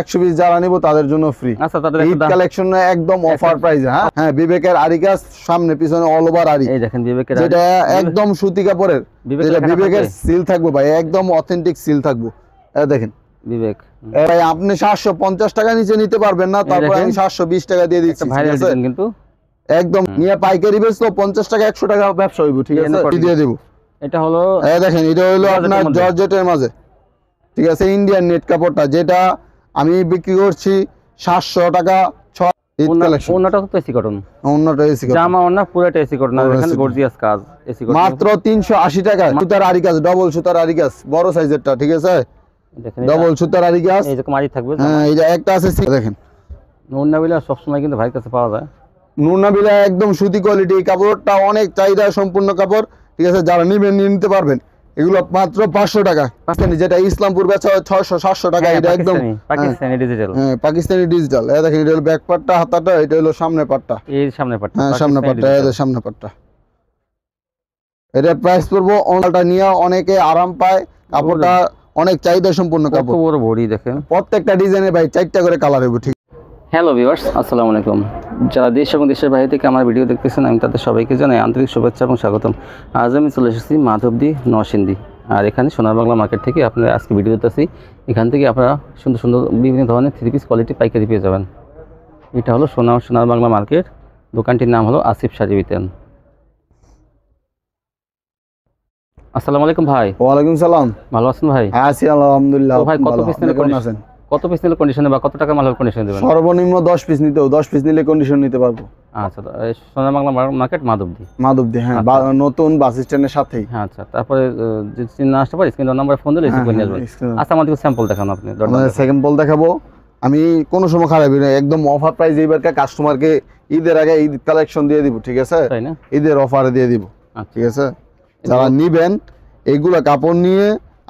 একশো পিস যারা নিবো তাদের জন্য ফ্রি আচ্ছা ঈদ কালেকশন একদম অফার প্রাইস হ্যাঁ? হ্যাঁ বিবেকের আরিকাস সামনে পিছনে অল ওভার আরি দেখেন বিবেকের যেটা একদম সুতি কাপড়ের। যেটা বিবেকের সিল থাকব ভাই একদম অথেন্টিক সিল থাকব। দেখেন। বিবেক। ভাই আপনি সাতশো পঞ্চাশ টাকা নিচে নিতে পারবেন না তারপর আমি সাতশো বিশ টাকা দিয়ে দিচ্ছি কিন্তু। একদম নিয়ে পাইকারি বেচলো পঞ্চাশ টাকা একশো টাকা ব্যবসা হইব ঠিক আছে? দিয়ে দেবো। এটা হলো দেখেন এটা জর্জেটের আপনার জর্জেটের মাঝে। ঠিক আছে ইন্ডিয়ান নেট কাপড়টা যেটা আমি বিক্রি করছি সাতশো টাকা মাত্র তিনশো আশি টাকা। সুতার আরি গাছ ডবল সুতার আরি গাছ বড় সাইজেরটা ঠিক আছে? ডবল সুতার আরি গাছ থাকবে হ্যাঁ এই একটা আছে দেখেন। সবসময় কিন্তু ভাইয়ের কাছে পাওয়া যায়। নুনাবিলা একদম সুতি কোয়ালিটি কাপড়টা অনেক চাহিদা সম্পূর্ণ কাপড় ঠিক আছে? যারা নিবেন নিয়ে নিতে পারবেন। এগুলো মাত্র পাঁচশো টাকা। পাকিস্তানি যেটা ইসলামপুর বেচা হয় ছয়শো সাতশো টাকা হ্যাঁ, এটা একদম পাকিস্তানি ডিজিটাল হ্যাঁ পাকিস্তানি ডিজিটাল এই দেখেন এটা হলো ব্যাক পার্টটা হাতাটা এটা হলো সামনে পার্টটা এই সামনে পাটটা হ্যাঁ সামনে পার্টটা এদের সামনে পার্টটা এটার প্রাইস পড়ব অনলাইনটা নিয়ে অনেকে আরাম পায় কাপড়টা অনেক চাহিদা সম্পূর্ণ কাপড়। বড় বডি দেখেন। প্রত্যেকটা ডিজাইনের ভাই চারটা করে কালার হবে ঠিক হ্যালো ভিউয়ার্স আসসালামু আলাইকুম। যারা দেশ এবং দেশের বাইরে থেকে আমার ভিডিও দেখতেছেন আমি তাদের সবাইকে জানাই আন্তরিক শুভেচ্ছা এবং স্বাগতম। আজ আমি চলে এসেছি মাধবদি নরসিংদী। আর এখানে সোনার বাংলা মার্কেট থেকে আপনারা আজকে ভিডিও দিতেছি এখান থেকে আপনারা সুন্দর সুন্দর বিভিন্ন ধরনের থ্রি পিস কোয়ালিটি পাইকারি পেয়ে যাবেন। এটা হলো সোনা সোনার বাংলা মার্কেট দোকানটির নাম হলো আসিফ শাড়ি বিতেন আসসালামু আলাইকুম ভাই। ওয়ালাইকুম সালাম। ভালো আছেন ভাই? হ্যাঁ আছি আলহামদুলিল্লাহ ভাই কত কন্ডিশন- আছেন? কত পিস নিলে কন্ডিশনে বা কত টাকা মালের কন্ডিশন দেবেন? সর্বনিম্ন দশ পিস নিতেও দশ পিস নিলে কন্ডিশন নিতে পারব। আচ্ছা এই বাংলা মার্কেট মাধবদি। মাধবদী হ্যাঁ আচ্ছা। নতুন বাস স্ট্যান্ডের সাথেই। হ্যাঁ আচ্ছা তারপরে যে চিহ্ন আসতে পারি স্ক্রিন নাম্বার ফোন দিলে রিসিভ করে নিয়ে আসবেন। আচ্ছা আমাদেরকে স্যাম্পল দেখান আপনি আমাদের বল দেখাবো। আমি কোনো সময় খারাপ না একদম অফার প্রাইস এইবারকে কাস্টমারকে ঈদের আগে ঈদ কালেকশন দিয়ে দিব ঠিক আছে? তাই না? ঈদের অফারে দিয়ে দিব আচ্ছা। ঠিক আছে? যারা নিবেন এইগুলা কাপড় নিয়ে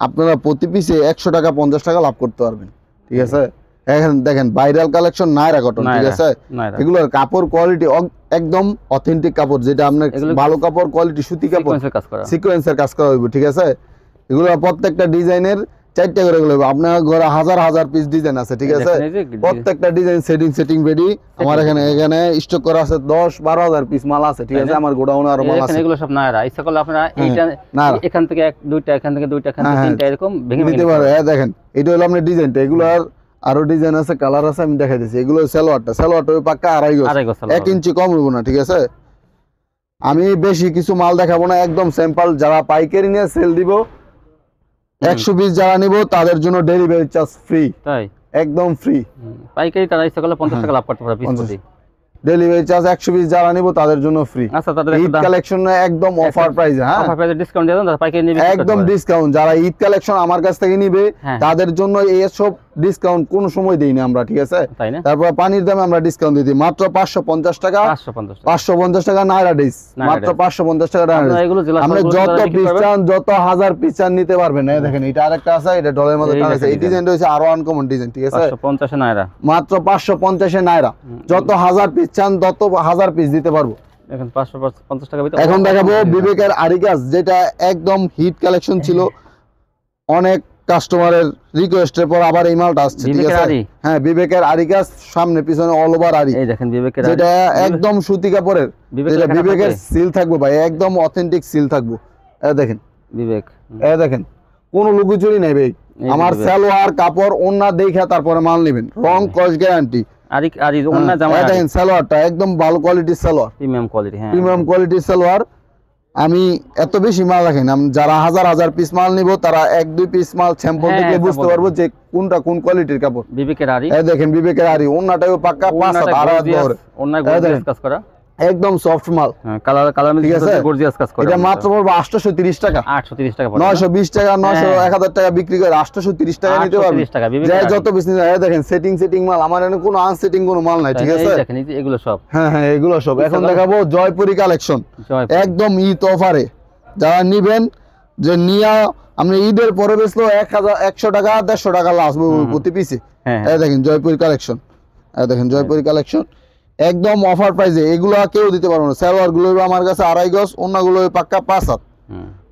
আপনারা প্রতি পিসে একশো টাকা পঞ্চাশ টাকা লাভ করতে পারবেন। ঠিক আছে? এখন দেখেন ভাইরাল কালেকশন নাইরা কটন ঠিক আছে? এগুলোর কাপড় কোয়ালিটি একদম অথেন্টিক কাপড় যেটা আপনার ভালো কাপড় কোয়ালিটি সুতি কাপড় সিকোয়েন্সের কাজ করা। সিকোয়েন্সের কাজ করা হইব ঠিক আছে? এগুলো প্রত্যেকটা ডিজাইনের চারটা করে গুলো আপনার ঘরে হাজার হাজার পিস ডিজাইন আছে ঠিক আছে? প্রত্যেকটা ডিজাইন সেটিং সেটিং রেডি আমার এখানে এখানে স্টক করা আছে দশ বারো হাজার পিস মাল আছে ঠিক আছে? আমার গোডাউনে আরও মাল আছে। এগুলো সব নায়রা। ইচ্ছা করলে আপনারা এইটা এখান থেকে এক দুইটা এখান থেকে দুইটা এখান থেকে হ্যাঁ, তিনটা এরকম ভেঙে নিতে পারে হ্যাঁ দেখেন এটা হলো আপনার ডিজাইনটা এগুলো আর আরও ডিজাইন আছে কালার আছে আমি দেখাই দিচ্ছি। এগুলো সালোয়ারটা সালোয়ারটা ওই পাক্কা আড়াই গজ। এক ইঞ্চি কম হইব না ঠিক আছে? আমি বেশি কিছু মাল দেখাবো না একদম স্যাম্পল যারা পাইকারি নিয়ে সেল দিব একশো পিস যারা নিবো তাদের জন্য ডেলিভারি চার্জ ফ্রি তাই? একদম ফ্রি পাইকারি তারা ইচ্ছা করলে পঞ্চাশ টাকা লাভ করতে পারে পিস ডেলিভারি চার্জ একশো পিস যারা নিবো তাদের জন্য ফ্রি আচ্ছা তাদের ঈদ কালেকশন একদম অফার প্রাইস হ্যাঁ? অফার প্রাইসে ডিসকাউন্ট দিয়ে দেন তারা পাইকারি একদম ডিসকাউন্ট যারা ঈদ কালেকশন আমার কাছ থেকে নিবে হ্যাঁ। তাদের জন্য এসব ডিসকাউন্ট কোন সময় দেই না আমরা ঠিক আছে? তারপর পানির দামে আমরা ডিসকাউন্ট দিই। মাত্র পাঁচশো পঞ্চাশ টাকা। পাঁচশো পঞ্চাশ টাকা। নাইরা ডিস মাত্র। পাঁচশো পঞ্চাশ টাকা আপনি যত পিস চান যত হাজার পিস চান নিতে পারবেন। এই দেখেন এটা আরেকটা আছে এটা ডলের মধ্যে আছে। এই। ডিজাইনটা হচ্ছে আরও আনকমন ডিজাইন ঠিক আছে? পঞ্চাশে নায়রা মাত্র পাঁচশো পঞ্চাশে নাইরা। যত হাজার পিস চান তত হাজার পিস দিতে পারব। এখন পাঁচশো পঞ্চাশ টাকা ভিতরে এখন দেখাবো বিবেকের আরিকাস যেটা একদম হিট কালেকশন ছিল। অনেক কাস্টমারের রিকোয়েস্টের পর আবার এই মালটা আসছে ঠিক আছে? হ্যাঁ বিবেকের আরিকাস সামনে পিছনে অল ওভার আরি এই দেখেন বিবেকের যেটা একদম সুতি কাপড়ের। যেটা বিবেকের সিল থাকবে ভাই একদম অথেন্টিক সিল থাকব। এ দেখেন। বিবেক। এ দেখেন কোনো লুকুচুরি নেই ভাই। আমার সালোয়ার কাপড় ওন্না দেখে তারপরে মাল নেবেন। রং কস গ্যারান্টি আরি আরি অন্য জামা দেখেন সালোয়ারটা একদম ভালো কোয়ালিটির সালোয়ার। প্রিমিয়াম কোয়ালিটি হ্যাঁ। প্রিমিয়াম কোয়ালিটির সালোয়ার। আমি এত বেশি মাল রাখি না। যারা হাজার হাজার পিস মাল নিব তারা এক দুই পিস মাল স্যাম্পল থেকে বুঝতে পারব যে কোনটা কোন কোয়ালিটির কাপড়। বিবেকের আরি এই দেখেন বিবেকের আরি ওন্নাটাও পাক্কা পাঁচ হাত আড়াই হাত কাজ করা। একদম সফট মাল। হ্যাঁ কালার কালার ঠিক আছে? গর্জিয়াস কাজ করা এটা মাত্র পড়ব আটশোশো তিরিশ টাকা। আটশো তিরিশ টাকা পড়বে নয়শো বিশ টাকা নয়শো হ্যাঁ। এক হাজার টাকা বিক্রি করে আটশোশো তিরিশ টাকা নিতে পারবেন 830 টাকা, যাই যত নিতে- এই দেখেন সেটিং সেটিং মাল। আমার এখানে কোনো আনসেটিং কোনো মাল নাই ঠিক এই আছে? দেখেন এই এগুলো সব। হ্যাঁ হ্যাঁ এগুলো সব। এখন দেখাবো জয়পুরি কালেকশন একদম ঈদ অফারে যারা নিবেন যে নিয়া আপনি ঈদের পরে বেচলো এক হাজার একশো টাকা দেড়শো টাকা লাস প্রতি পিসে হ্যাঁ এই দেখেন জয়পুরি কালেকশন এই দেখেন জয়পুরি কালেকশন একদম অফার প্রাইসে এগুলো কেউ দিতে পারব না। সালোয়ারগুলো আমার কাছে আড়াই গজ অন্যগুলো পাক্কা পাঁচ হাত।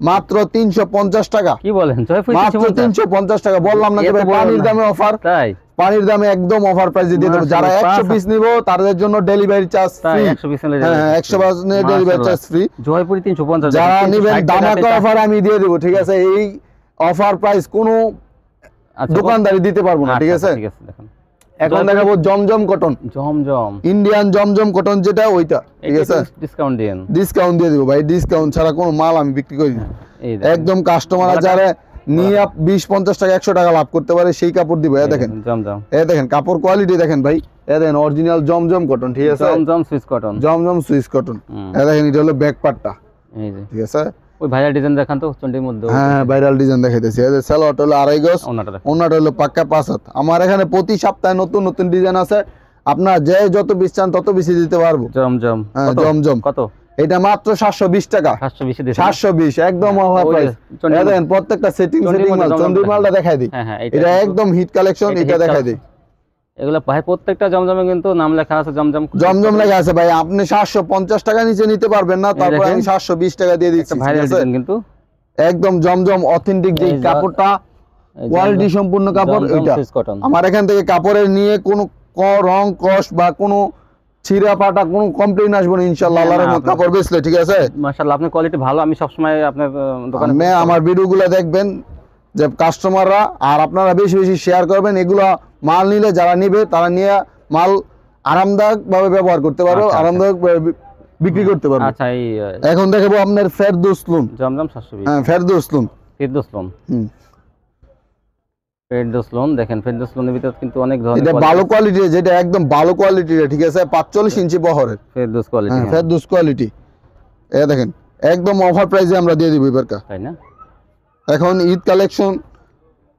মাত্র তিনশো পঞ্চাশ টাকা। কি বলেন? মাত্র তিনশো পঞ্চাশ। টাকা। বললাম না পানির দামে অফার তাই? পানির দামে একদম অফার প্রাইসে দিয়ে দেবো। যারা একশো পিস নিবো তাদের জন্য ডেলিভারি চার্জ ফ্রি একশো পিস হ্যাঁ ডেলিভারি চার্জ ফ্রি জয়পুরি তিনশো পঞ্চাশ যারা নিবেন 360 দামাকা অফার আমি দিয়ে দেবো ঠিক আছে? এই অফার প্রাইস কোনো আচ্ছা, দোকানদারি দিতে পারব না ঠিক আচ্ছা, আছে ঠিক আছে দেখেন। এখন দেখাবো Zamzam cotton Zamzam. Indian Zamzam cotton যেটা ওইটা। ঠিক আছে? ডিসকাউন্ট দিন। ডিসকাউন্ট দিয়ে দেবো ভাই ডিসকাউন্ট ছাড়া কোনো মাল আমি বিক্রি করি না। একদম কাস্টমার যারা নিয়ে বিশ পঞ্চাশ টাকা একশো টাকা লাভ করতে পারে সেই কাপড় দিব। এ দেখেন। জমজম। এ দেখেন কাপড় কোয়ালিটি দেখেন ভাই। এ দেখেন অরিজিনাল জমজম কটন ঠিক আছে? Zamzam Swiss cotton Zamzam Swiss cotton এ দেখেন এটা হলো ব্যাক পার্টটা এই যে। ঠিক আছে? ওই ভাইয়ার ডিজাইন দেখান তো চন্ডির মধ্যে হ্যাঁ ভাইরাল ডিজাইন দেখাইতেছি। এই যে হলো আড়াই গজ ওনাটা হলো পাক্কা পাঁচ হাত। আমার এখানে প্রতি সপ্তাহে নতুন নতুন ডিজাইন আছে। আপনার যে যত বেশি চান তত বেশি দিতে পারব। জমজম হ্যাঁ, কত? জমজম কত? এটা মাত্র সাতশো বিশ টাকা। সাতশো বেশি একদম অফার প্রাইস দেখেন প্রত্যেকটা সেটিং চন্ডির সেটিং মাল জমজম মালটা দেখাই দিই। হ্যাঁ হ্যাঁ এটা একদম হিট কালেকশন এটা দেখাই। দিই। এগুলো ভাই প্রত্যেকটা জমজমে কিন্তু নাম লেখা আছে জমজম জমজম লেগে আছে ভাই আপনি সাতশো পঞ্চাশ টাকা নিচে নিতে পারবেন না তারপর আমি সাতশো বিশ টাকা দিয়ে দিচ্ছি আছে? ডিজাইন কিন্তু। একদম জমজম অথেন্টিক যে কাপড়টা কোয়ালিটি সম্পূর্ণ কাপড় কটন আমার এখান থেকে কাপড়ের নিয়ে কোনো ক- রং কষ বা কোনো ছিঁড়া পাটা কোনো কমপ্লেন আসবে না ইনশাল্লাহ হ্যাঁ, আল্লাহর রহমত। কাপড় বেচলে ঠিক আছে? মাশাআল্লাহ আপনার কোয়ালিটি ভালো আমি সবসময় আপনার দোকানে আপনি আমার ভিডিওগুলো দেখবেন যে কাস্টমাররা আর আপনারা বেশি বেশি শেয়ার করবেন এগুলো মাল নিলে যারা নিবে তারা নিয়ে মাল আরামদায়ক ভাবে ব্যবহার করতে পারবে আচ্ছা, আচ্ছা। আরামদায়ক বিক্রি করতে পারবে। আচ্ছা এই এখন দেখাবো আপনার ফেরদৌস লুন জমজম সাতশো বিশ হ্যাঁ ফেরদৌস লুন ফেরদোস লোন হুম। ফেরদোস লোন দেখেন ফেরদোস লোনের ভিতরে কিন্তু অনেক ধরনের এটা ভালো কোয়ালিটি যেটা একদম ভালো কোয়ালিটির ঠিক আছে? পাঁচচল্লিশ ইঞ্চি বহরের। ফেরদোস কোয়ালিটি হ্যাঁ ফেরদৌস কোয়ালিটি এ দেখেন একদম অফার প্রাইসে আমরা দিয়ে দিব এবারকা তাই না? এখন ঈদ কালেকশন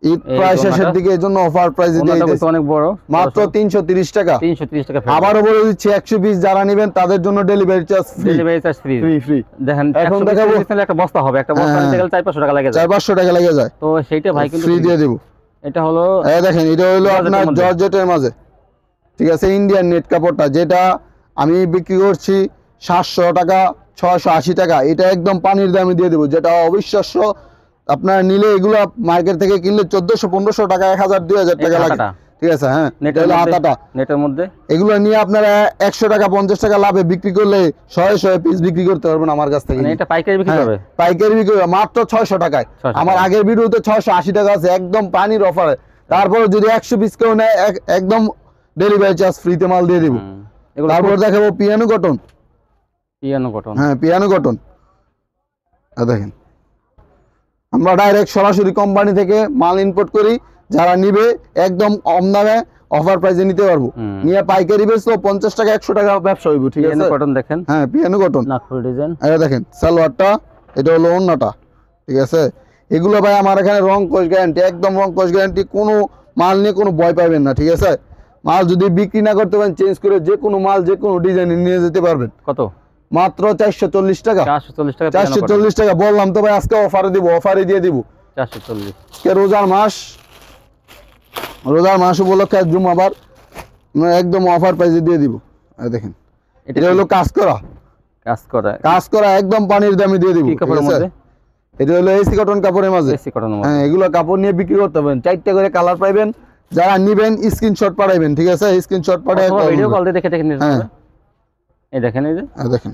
ঈদ প্রায় শেষের দিকে এই জন্য অফার প্রাইসে দিয়ে। কিন্তু অনেক বড়। মাত্র তিনশো তিরিশ টাকা। তিনশো তিরিশ টাকা আবারও বলে দিচ্ছি একশো পিস যারা নেবেন তাদের জন্য delivery charge free delivery charge free free free দেখেন এখন দেখাবো- একটা বস্তা হবে। একটা বস্তা হ্যাঁ, নিতে গেলে চার পাঁচশো টাকা লাগে যায়। পাঁচশো টাকা লেগে যায়। তো সেইটা ভাই কিন্তু ফ্রি দিয়ে দেবো। এটা হলো এই দেখেন এটা হলো আপনার। জর্জেটের মাঝে। ঠিক আছে ইন্ডিয়ান নেট কাপড়টা যেটা আমি বিক্রি করছি সাতশো টাকা ছশো আশি টাকা। এটা একদম পানির দামে দিয়ে দেবো যেটা অবিশ্বাস্য আপনার নিলে এগুলো মার্কেট থেকে কিনলে চোদ্দশো পনেরোশো টাকা এক হাজার দুই হাজার টাকা লাগে। ঠিক আছে হ্যাঁ? এটা নেটের মধ্যে? আটাটা। নেটের মধ্যে? এগুলো নিয়ে আপনারা একশো টাকা পঞ্চাশ টাকা লাভে বিক্রি করলে শয়ে শয়ে পিস বিক্রি করতে পারবেন আমার কাছ থেকে। মানে এটা পাইকারি বিক্রি হবে? পাইকারি বিক্রি মাত্র ছয়শো টাকায়। আমার। আগের ভিডিওতে ছয়শো আশি টাকা আছে একদম পানির অফারে তারপরে যদি একশো পিস কেউ নেয় এক- একদম ডেলিভারি চার্জ ফ্রিতে মাল দিয়ে দিব। তারপর দেখাবো পিয়ানো কটন পিয়ানো কটন হ্যাঁ পিয়ানো কটন দেখেন। আমরা ডাইরেক্ট সরাসরি কোম্পানি থেকে মাল ইম্পোর্ট করি যারা নিবে একদম কম দামে অফার প্রাইসে নিতে পারব। নিয়ে পাইকারি বেচলো পঞ্চাশ টাকা একশো টাকা। ব্যবসা হইব ঠিক আছে কটন দেখেন। হ্যাঁ পিয়ানো কটন ডিজাইন এটা দেখেন সালোয়ারটা এটা হলো অন্যটা ঠিক আছে? এগুলো ভাই আমার এখানে রং কোষ গ্যারান্টি একদম রং কোষ গ্যারান্টি কোনো মাল নিয়ে কোনো ভয় পাবেন না ঠিক আছে? মাল যদি বিক্রি না করতে পারেন চেঞ্জ করে যে কোনো মাল যে কোনো ডিজাইন নিয়ে যেতে পারবেন। কত? মাত্র চারশো চল্লিশ টাকা। চারশো চল্লিশ টাকা বললাম তো ভাই আজকে অফারে দিব অফারে দিয়ে দিব। চারশো চল্লিশ। রোজার মাস? রোজার মাস উপলক্ষে জুমাবার আমরা একদম অফার প্রাইসে দিয়ে দিব। দেখেন এটা হলো কাজ করা। কাজ করা। কাজ করা একদম পানির দামে দিয়ে দিব এটা হলো এসি কটন কাপড়ের মাঝে। এসি কটনের হ্যাঁ এগুলো কাপড় নিয়ে বিক্রি করতে পারবেন। চারটা করে কালার পাইবেন। যারা নিবেন স্ক্রিনশট পাঠাইবেন ঠিক আছে? স্ক্রিনশট পাঠাই ভিডিও কল দিয়ে দেখে দেখে নিতে। এই দেখেন এই যে। দেখেন।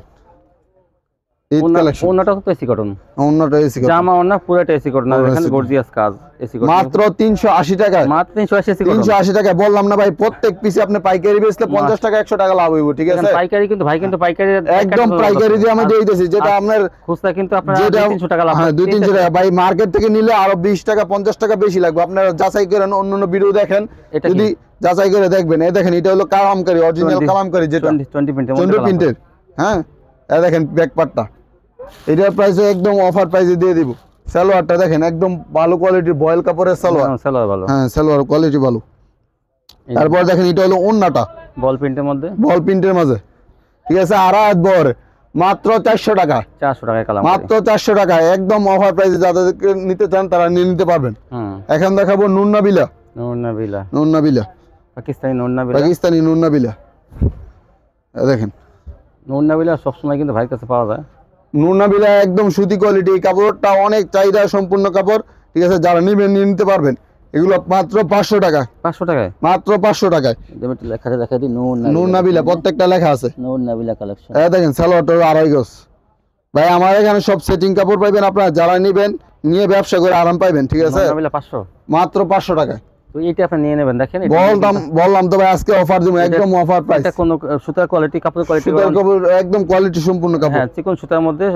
মাত্র তিনশো আশি টাকায়। তিনশো আশি টাকায়। বললাম না ভাই প্রত্যেক পিসে আপনি পাইকারি বেচলে পঞ্চাশ টাকা একশো টাকা লাভ হইব ঠিক আছে? পাইকারি কিন্তু ভাই কিন্তু পাইকারি একদম পাইকারি দিয়ে আমি দিয়ে যেটা আপনার খুচরা কিন্তু লাভ হ্যাঁ দুই তিনশো টাকা। ভাই মার্কেট থেকে নিলে আরও বিশ টাকা পঞ্চাশ টাকা বেশি লাগবে। আপনারা যাচাই করেন অন্য অন্য ভিডিও দেখেন। এটা যদি যাচাই করে দেখবেন। এই দেখেন এটা হলো কালামকারি অরিজিনাল 20 কালামকারি যেটা। টোয়েন্টি প্রিন্টের হ্যাঁ? এই দেখেন ব্যাক পার্টটা এটার প্রাইসে একদম অফার প্রাইসে দিয়ে দিব। সালোয়ারটা দেখেন একদম ভালো কোয়ালিটির বয়েল কাপড়ের সালোয়ার। সালোয়ার ভালো। হ্যাঁ সালোয়ার কোয়ালিটি ভালো। তারপর দেখেন এটা হলো ওন্নাটা। বল প্রিন্টের মধ্যে? বল প্রিন্টের মাঝে। ঠিক আছে আড়াই বর মাত্র চারশো টাকা। চারশো টাকায় কালাম মাত্র চারশো টাকা একদম অফার প্রাইসে যাদেরকে নিতে চান তারা নিয়ে নিতে পারবেন। হুম। এখন দেখাবো নুন্নাবিলা। নুরনাবিলা নুন্নাবিলা। পাকিস্তানি নুরনাবিলা? পাকিস্তানি নুন্নাবিলা এই দেখেন। নুরনাবিলা সবসময় কিন্তু ভাইয়ের কাছে পাওয়া যায়। নুনাবিলা একদম সুতি কোয়ালিটি কাপড়টা অনেক চাহিদা সম্পূর্ণ কাপড় ঠিক আছে? যারা নিবেন নিয়ে নিতে পারবেন। এগুলো মাত্র পাঁচশো টাকা পাঁচশো টাকায়? মাত্র পাঁচশো টাকায়। লেখাটা দেখা দিই প্রত্যেকটা লেখা আছে। নূর নাবিলা কালেকশন এই দেখেন সালোয়ারটার আড়াই গজ। ভাই আমার এখানে সব সেটিং কাপড় পাইবেন আপনারা। যারা নিবেন নিয়ে ব্যবসা করে আরাম পাইবেন ঠিক আছে? পাঁচশো? মাত্র পাঁচশো টাকায়। তো এইটা আপনি নিয়ে নেবেন। দেখেন এটা বললাম বললাম তো ভাই আজকে অফার দিব একদম অফার প্রাইস এটা কোনো সুতার কোয়ালিটি কাপড়ের কোয়ালিটি সুতার কাপড় একদম কোয়ালিটি সম্পূর্ণ কাপড়। হ্যাঁ চিকন সুতার মধ্যে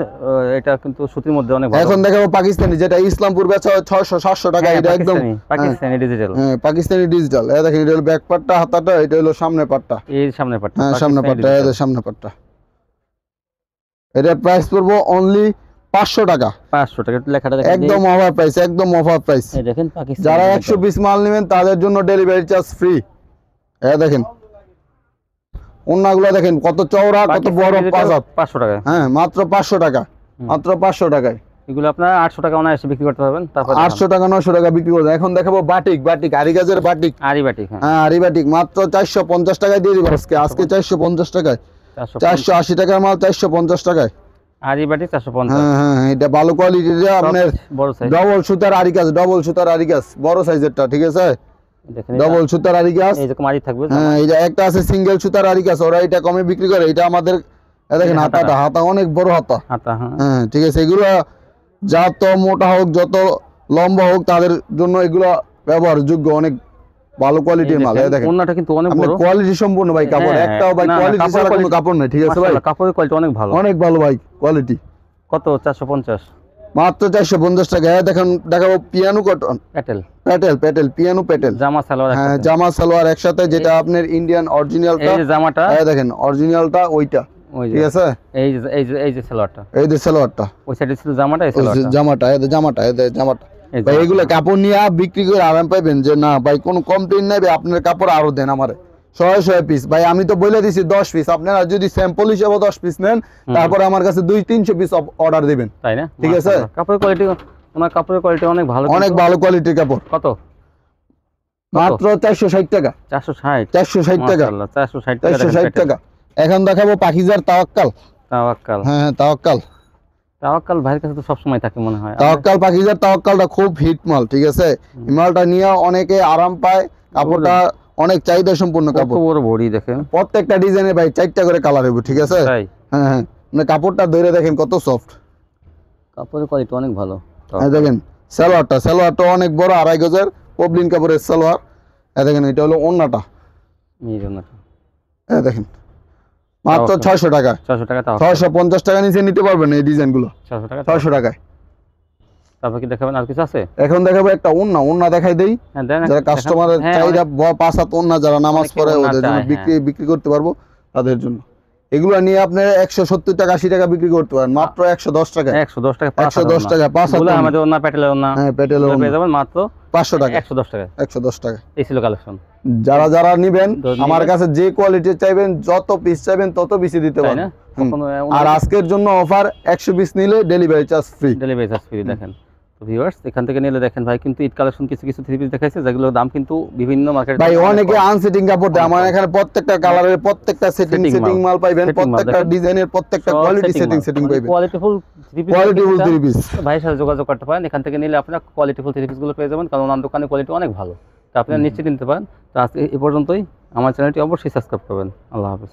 এটা কিন্তু সুতির মধ্যে অনেক ভালো। এখন দেখাবো পাকিস্তানি যেটা ইসলামপুর বেচা হয় ছয়শো সাতশো টাকা হ্যাঁ, এটা একদম পাকিস্তানি ডিজিটাল হ্যাঁ। পাকিস্তানি ডিজিটাল এই দেখেন এটা হলো ব্যাক পার্টটা হাতাটা এটা হলো সামনে পার্টটা এই সামনে পাটটা হ্যাঁ সামনে পার্টটা এই সামনে পার্টটা এটার প্রাইস পড়ব অনলি পাঁচশো টাকা। পাঁচশো টাকা লেখাটা দেখেন একদম অফার প্রাইস একদম অফার প্রাইস দেখেন পাকিস্তানি যারা একশো পিস মাল নেবেন তাদের জন্য ডেলিভারি চার্জ ফ্রি হ্যাঁ দেখেন। অন্যগুলো দেখেন কত চওড়া কত বড় পাঁচশো টাকা। হ্যাঁ মাত্র পাঁচশো টাকা মাত্র পাঁচশো টাকায়। এগুলো আপনার আটশো টাকা অনায়াসে বিক্রি করতে পারবেন তারপর আটশো টাকা নশো টাকা বিক্রি করবে এখন দেখাবো বাটিক বাটিক আরিগাজের বাটিক। আরি বাটি হ্যাঁ। হ্যাঁ আরি বাটিক মাত্র চারশো পঞ্চাশ টাকায় দিয়ে দিব আজকে আজকে চারশো পঞ্চাশ। টাকায়। চারশো আশি টাকার মাল চারশো পঞ্চাশ টাকায়। আরি বাটি চারশো পঞ্চাশ। হ্যাঁ হ্যাঁ হ্যাঁ, এটা ভালো কোয়ালিটির আপনার বড় সাইজ ডবল সুতার ডবল সুতার আরিকাস বড় সাইজেরটা ঠিক আছে? ডবল সুতার আরিকাস এই রকম আরি থাকবে। হ্যাঁ এটা একটা আছে সিঙ্গেল সুতার আরিকাস ওরা এটা কমে বিক্রি করে এটা আমাদের দেখেন হাতাটা। হাতা অনেক বড় হাতা। হাতা হ্যাঁ। হ্যাঁ ঠিক আছে এগুলো যত মোটা হোক যত লম্বা হোক তাদের জন্য এগুলো ব্যবহারযোগ্য অনেক ভালো কোয়ালিটির মাল দেখেন। ওনাটা কিন্তু অনেক বড়। কোয়ালিটি সম্পূর্ণ ভাই কাপড়। হ্যাঁ, একটাও ভাই কোয়ালিটি ছাড়া কোনো কাপড় নেই ঠিক আছে ভাই? কাপড়ের কোয়ালিটি অনেক ভালো। অনেক ভালো ভাই কোয়ালিটি কত? চারশো পঞ্চাশ। মাত্র চারশো পঞ্চাশ টাকা। এই দেখেন দেখাবো piano cotton Patel Patel Patel piano Patel জামা সালোয়ার হ্যাঁ একসাথে। জামা সালোয়ার একসাথে যেটা আপনার ইন্ডিয়ান অরিজিনালটা এই যে জামাটা। এই দেখেন অরিজিনালটা ওইটা। ঠিক আছে? এই যে এই যে এই যে সালোয়ারটা। এই যে সালোয়ারটা। ওই সাইডে ছিল জামাটা এই সালোয়ারটা। জামাটা এই যে জামাটা এই যে জামাটা। ভাই এগুলো কাপড় নিয়ে বিক্রি করে আরাম পাইবেন যে না ভাই কোনো কমপ্লেন নেবে আপনার কাপড় আরও দেন আমারে। ছয় ছয় পিস ভাই আমি তো বলে দিছি দশ পিস আপনারা যদি স্যাম্পল হিসেবে দশ পিস নেন তারপরে আমার কাছে দুই তিনশো পিস অর্ডার দিবেন। তাই না? ঠিক আছে? কাপড়ের কোয়ালিটি ওনার কাপড়ের কোয়ালিটি অনেক ভালো অনেক ভালো কোয়ালিটির কাপড়। কত? মাত্র চারশো ষাট টাকা। চারশো ষাট। চারশো ষাট টাকা। চারশো ষাট টাকা চারশো ষাট টাকা। এখন দেখাবো পাখিজার তাওয়াক্কাল। তাওয়াক্কাল। হ্যাঁ হ্যাঁ তাওয়াক্কাল। তাওয়াক্কাল ভাইয়ের কাছে তো সবসময় থাকে মনে হয়। তাওয়াক্কাল পাখিজার তাওয়াক্কালটা খুব হিট মাল ঠিক আছে? মালটা নিয়ে অনেকে আরাম পায় কাপড়টা অনেক চাহিদা সম্পূর্ণ কাপড়। বড় বডি দেখেন। প্রত্যেকটা ডিজাইনের ভাই চারটা করে কালার হবে ঠিক আছে? হ্যাঁ হ্যাঁ। মানে কাপড়টা ধরে দেখেন কত সফট কাপড়ের কোয়ালিটি অনেক ভালো। হ্যাঁ দেখেন সালোয়ারটা সালোয়ারটা অনেক বড় আড়াই গজের পবলিন কাপড়ের সালোয়ার। হ্যাঁ দেখেন এটা হলো ওন্নাটা। এই জন্য হ্যাঁ দেখেন মাত্র। ছয়শো টাকা। ছয়শো টাকা ছয়শো পঞ্চাশ টাকা নিচে নিতে পারবেন এই ডিজাইনগুলো। ছশো টাকা ছয়শো টাকায়। তারপর কি দেখাবেন আর কিছু আছে? এখন দেখাবো একটা ওন্না ওন্না দেখাই দেই। হ্যাঁ যারা। কাস্টমারের হ্যাঁ, চাহিদা পাঁচ হাত ওন্না যারা নামাজ পড়ে ওদের জন্য বিক্রি বিক্রি করতে পারব তাদের জন্য। এগুলো নিয়ে আপনি একশো সত্তর টাকা আশি টাকা বিক্রি করতে পারেন। মাত্র একশো দশ টাকা। একশো দশ টাকা একশো দশ টাকা পাঁচ। আমাদের ওনা প্যাটেলের ওনা। হ্যাঁ পেটেল পেয়ে যাবেন মাত্র পাঁচশো টাকা। একশো দশ টাকা। একশো দশ টাকা। এই ছিল কালেকশন। যারা যারা নিবেন আমার কাছে যে কোয়ালিটির চাইবেন যত পিস চাইবেন তত পিসই দিতে পারেন আর আজকের জন্য অফার একশো পিস নিলে delivery charge free delivery charge free দেখেন। তো ভিউয়ার্স এখান থেকে নিলে দেখেন ভাই কিন্তু ঈদ কালেকশন কিছু কিছু থ্রি পিস দেখাইছে যেগুলোর দাম কিন্তু বিভিন্ন মার্কেট ভাই অনেকে আনসেটিং কাপড় দেয় আমার এখানে প্রত্যেকটা কালারের প্রত্যেকটা সেটিং সেটিং মাল। পাইবেন প্রত্যেকটা ডিজাইনের প্রত্যেকটা কোয়ালিটি সেটিং সেটিং পাইবেন। কোয়ালিটিফুল থ্রি পিস কোয়ালিটিফুল থ্রি পিস ভাইয়ের সাথে যোগাযোগ করতে পারেন এখান থেকে নিলে আপনারা কোয়ালিটিফুল থ্রি পিসগুলো পেয়ে যাবেন কারণ ওনার দোকানের কোয়ালিটি অনেক ভালো। তো আপনারা নিশ্চিত নিতে পারেন। তো আজকে এ পর্যন্তই আমার চ্যানেলটি অবশ্যই সাবস্ক্রাইব করবেন। আল্লাহ হাফিজ।